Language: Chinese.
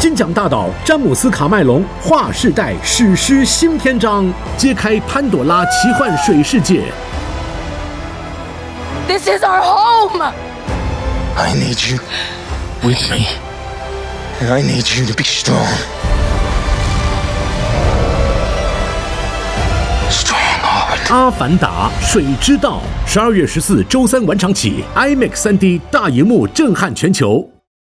金奖大导詹姆斯·卡麦隆划时代史诗新篇章，揭开潘朵拉奇幻水世界。This is our home. I need you with me. And I need you to be strong. Stronger. 阿凡达水之道，十二月十四周三晚场起，IMAX 3D 大荧幕震撼全球。